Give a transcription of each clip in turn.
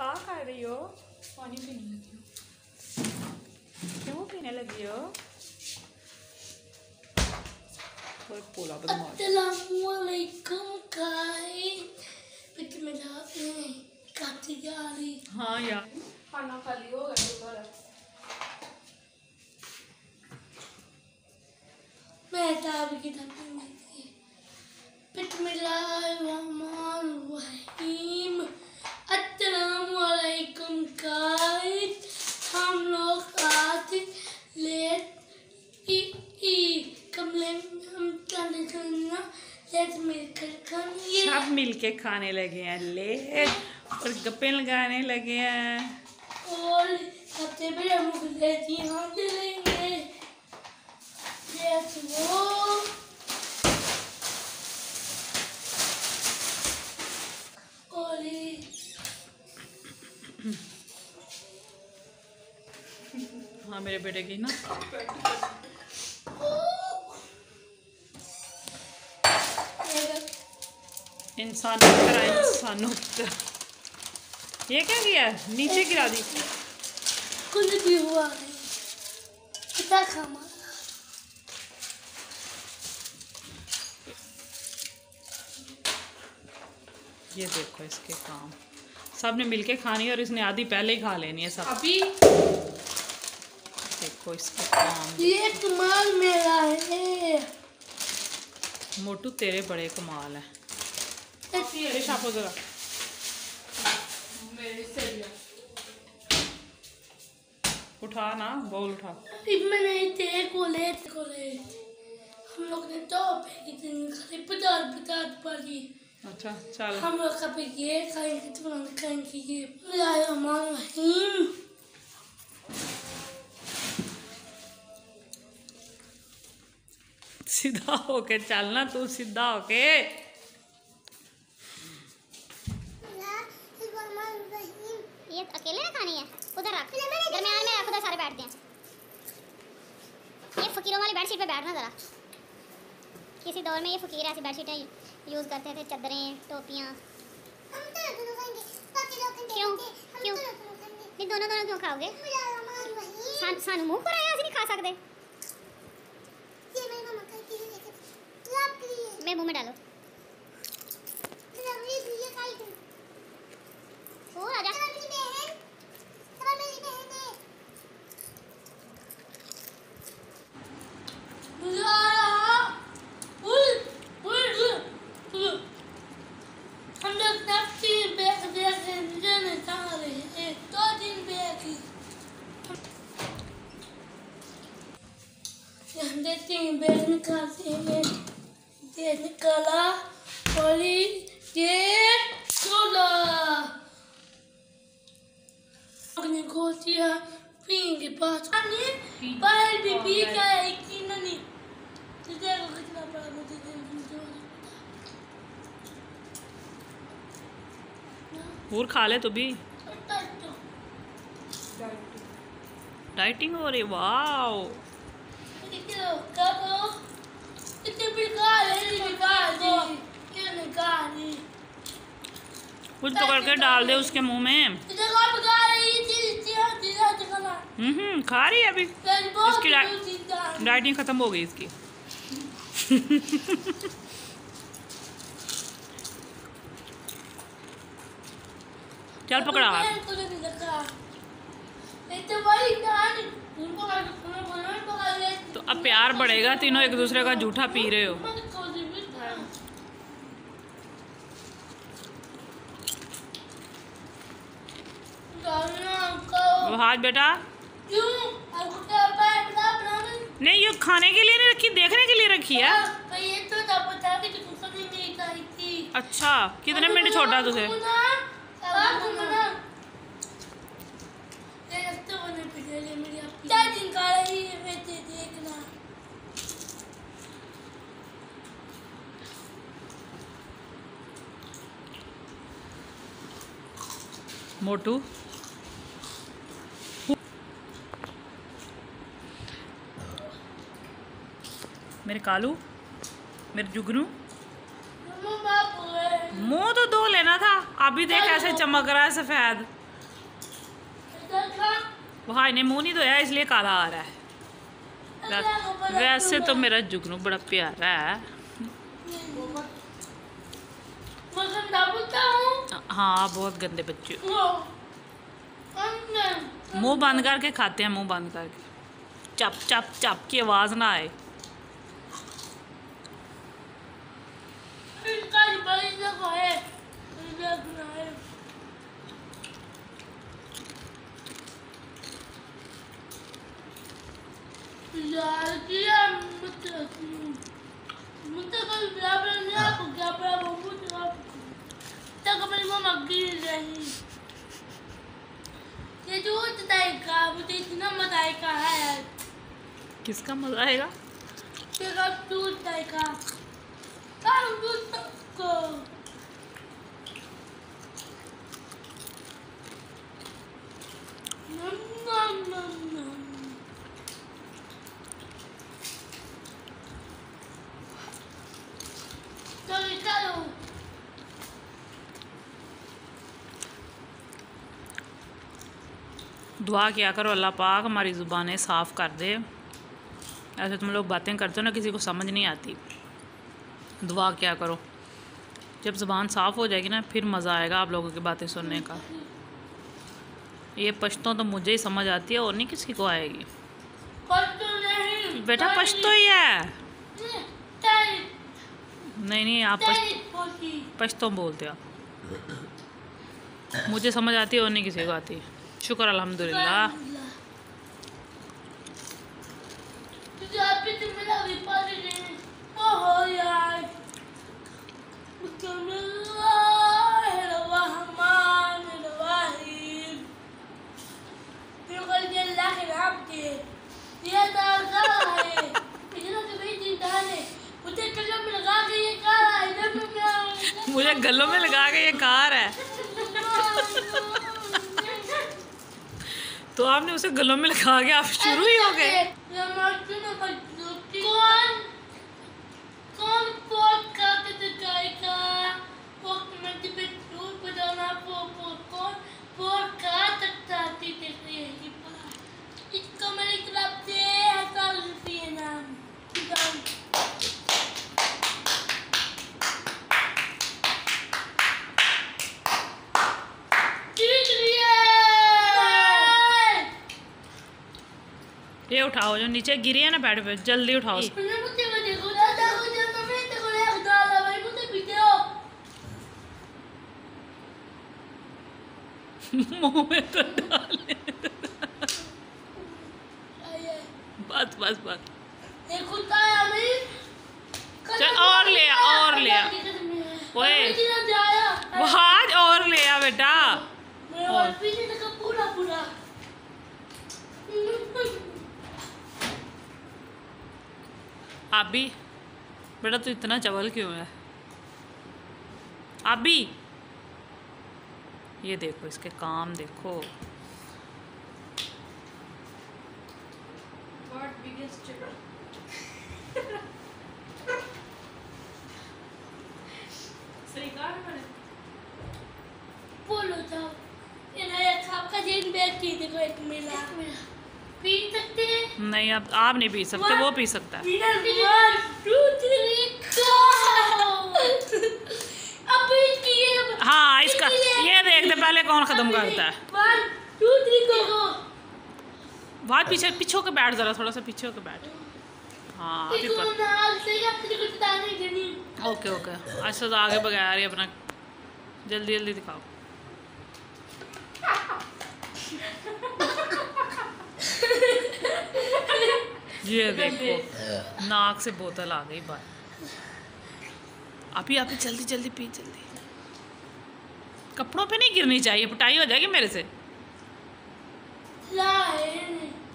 कहा कर रही हो पानी पीने लगी हो क्यों पीने लगी हो और पोला बदमाश Assalamualaikum guys. Bitte mit Hafen. Katigari. हाँ यार खाना खाली हो गया मैं ताब की धरती सब मिलके खाने लगे हैं ले। और गप्पे लगाने लगे हैं। और हम गुजराती हम चलेंगे हाँ मेरे बेटे की ना। इंसान की तरह इंसानों की तरह ये क्या किया है? नीचे गिरा दी। कुछ भी हुआ कितना खामा। ये देखो इसके काम। सबने मिलके खानी है और इसने आधी पहले ही खा लेनी है सब। अभी देखो इसके काम। ये कमाल मेरा है। मोटू तेरे बड़े कमाल है। उठा ना बोल उठा इसमें नहीं थे कोले कोले हम लोग ने तो खाली पचास पचास पाली अच्छा चल हम लोग ये खाएँगे तो हम खाएँगे ये सीधा होके चलना तू सीधा होके ये अकेले ना खानी है? उधर रख। दरमियान में रख उधर सारे बैठते हैं। ये फकीरों वाली बेडशीट पे बैठना ज़रा। किसी दौर में ये फकीर ऐसी बेडशीटें यूज़ करते थे चादरें टोपियाँ। क्यों? क्यों? नहीं दोनों दोनों क्यों खाओगे? सानू मुँह पर आया नहीं खा सकते। मैं मुँह में डालो और आजा हम लोग नफ्सी बैग देखे जाने जा रहे हैं दो दिन बैग ही हम देखते हैं बैग निकालते हैं ये निकाला और ये अपने पीएँगे पास पानी बाहर भी पी गए कि नहीं तुझे को कितना बड़ा मुझे और खा ले तू भी। डाइटिंग हो रही वाओ कुछ पकड़ के डाल दे उसके मुँह में। हम्म खा रही है अभी। इसकी डाइ- डाइटिंग खत्म हो गई इसकी। चल पकड़ा तो अब प्यार बढ़ेगा तीनों एक दूसरे का जूठा पी रहे हो। वो हाथ बेटा। नहीं ये खाने के लिए नहीं रखी देखने के लिए रखी है। अच्छा कितने मिनट छोटा तुझे चार दिन का रही है मैं दे देखना मोटू। मेरे कालू, मेरे जुगनू। मुँह तो धो लेना था अभी देख ऐसे चमक रहा है सफ़ेद। भाई ने मुँह नहीं धोया, इसलिए काला आ रहा है। वैसे तो मेरा जुगनू बड़ा प्यारा है। हूँ। हाँ बहुत गंदे बच्चे। मुँह बंद करके खाते हैं मुँह बंद करके। चप चप चप की आवाज़ ना आए। यार किया मुझे मुझे कल क्या मुझे तक मम्मा गिर रही। ये जो मुझे इतना मज़ा आएगा है किसका मज़ा आएगा? तेरा दूध काम दूध को दुआ किया करो अल्लाह पाक हमारी ज़ुबानें साफ़ कर दे। ऐसे तुम लोग बातें करते हो ना किसी को समझ नहीं आती। दुआ क्या करो। जब ज़ुबान साफ़ हो जाएगी ना फिर मज़ा आएगा आप लोगों की बातें सुनने का। ये पश्तों तो मुझे ही समझ आती है और नहीं किसी को आएगी। नहीं बेटा पश्तो ही है। नहीं नहीं आप पश्तों बोलते हो मुझे समझ आती है और नहीं किसी को आती। शुक्र अल्हम्दुलिल्लाह मुझे गलों में लगा के ये कार है तो आपने उसे गलों में लगा के आप शुरू ही हो गए कौन कौन पोट का के दिखाएगा पोट में पे दूध बजाना पो पो कौन पोट का सकता थी देख रही है ये पता इसको मेरी तरफ़ से हज़ार रुपये नाम दाम जीत लिए ये उठाओ जो नीचे गिरी है ना बेड पे जल्दी उठाओ मैं ते मुँह में डाले बस बस बस चल, और ले आ, और ले आ। ओए। वहाज और ले आ बेटा मेरा और। पूरा पूरा अभी बेटा तू इतना चवल क्यों है? अभी ये देखो इसके काम देखो। बोलो जाओ। ये नया खाप का जेन बैग की देखो एक मिला। पी सकते हैं? नहीं अब आप नहीं पी सकते वो पी सकता है। हाँ इसका ये देखते पहले कौन खत्म करता है! बहुत पीछे पीछे होके बैठ जरा थोड़ा सा पीछे होके बैठ। हाँ देनी ओके ओके। अच्छा तो आगे बगैर ही अपना जल्दी जल्दी दिखाओ। ये देखो। नाक से बोतल आ गई बाहर। अभी अभी जल्दी जल्दी पी जल्दी। कपड़ों पे नहीं गिरनी चाहिए पिटाई हो जाएगी मेरे से।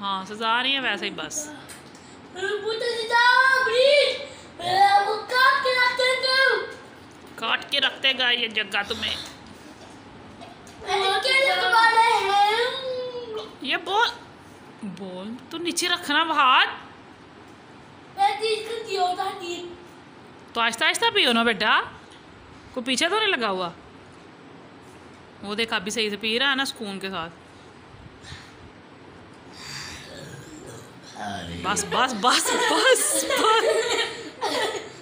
हाँ सजा रही है वैसे ही बस। काट के रखते रख देगा ये जग्गा तुम्हें। हैं? ये बोल बोल तो नीचे रखना हाथ तो आहिस्ता आहिस्ता पियो ना बेटा। को पीछे तो नहीं लगा हुआ? वो देख अभी सही से पी रहा है ना सुकून के साथ। बस बस बस बस बस।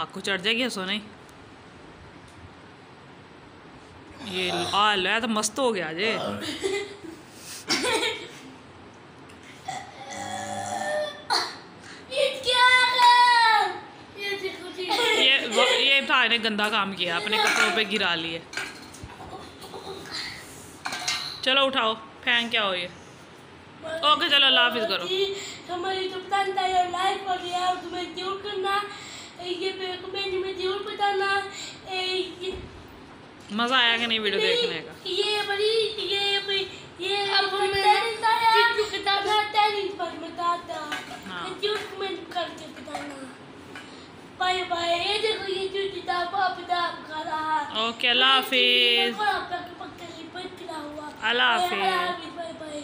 दिमाग को चढ़ जाएगी हंसो नहीं। ये आ लै तो मस्त हो गया जे। ये है? भाई ने गंदा काम किया अपने कपड़ों पे गिरा लिए। चलो उठाओ फेंक क्या हो ये? ओके चलो अल्लाह हाफिज करो। हमारी तो लाइक और तुम्हें ज़रूर करना? ये पे कमेंट में ज़रूर बताना। ए, ये मज़ा आया कि नहीं वीडियो देखने का? ये बड़ी ये बड़ी ये अब टैलेंट आया चिट्टू बताना टैलेंट पर बताता हाँ। ज़रूर कमेंट करके बताना। बाय बाय ये देखो ये जो जिदा बाप दा खा रहा है। ओके अल्लाह हाफिज। अल्लाह हाफिज। Bye bye.